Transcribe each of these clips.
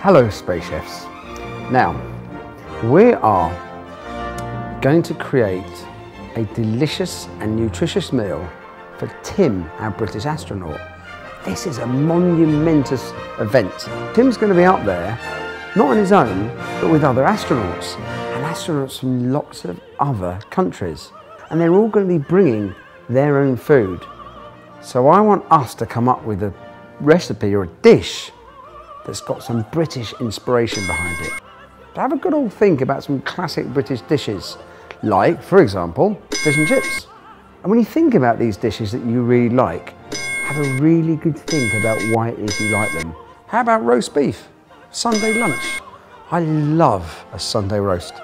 Hello Space Chefs. Now, we are going to create a delicious and nutritious meal for Tim, our British astronaut. This is a monumentous event. Tim's going to be up there, not on his own, but with other astronauts, and astronauts from lots of other countries. And they're all going to be bringing their own food. So I want us to come up with a recipe or a dish that's got some British inspiration behind it. To have a good old think about some classic British dishes, like, for example, fish and chips. And when you think about these dishes that you really like, have a really good think about why it is you like them. How about roast beef? Sunday lunch. I love a Sunday roast.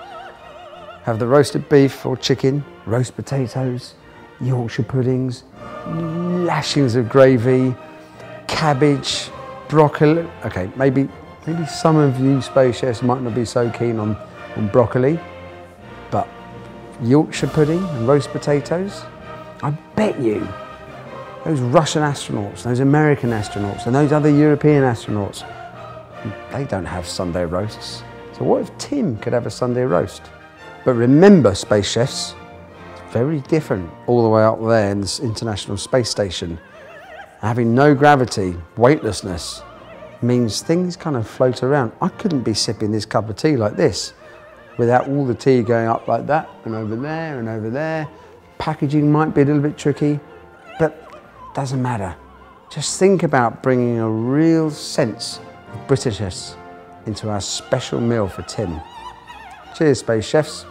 Have the roasted beef or chicken, roast potatoes, Yorkshire puddings, lashings of gravy, cabbage, broccoli. Okay, maybe maybe some of you space chefs might not be so keen on, on broccoli, but Yorkshire pudding and roast potatoes, I bet you those Russian astronauts, those American astronauts, and those other European astronauts, they don't have Sunday roasts. So what if Tim could have a Sunday roast? But remember, space chefs, it's very different all the way up there in this International Space Station. Having no gravity, weightlessness, means things kind of float around. I couldn't be sipping this cup of tea like this without all the tea going up like that and over there and over there. Packaging might be a little bit tricky, but doesn't matter. Just think about bringing a real sense of Britishness into our special meal for Tim. Cheers, Space Chefs.